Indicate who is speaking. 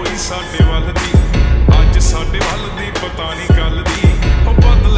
Speaker 1: ਹੋਈ ਸਾਡੇ ਵੱਲ ਦੀ। ਅੱਜ ਸਾਡੇ ਵੱਲ ਦੀ ਪਤਾ ਨਹੀਂ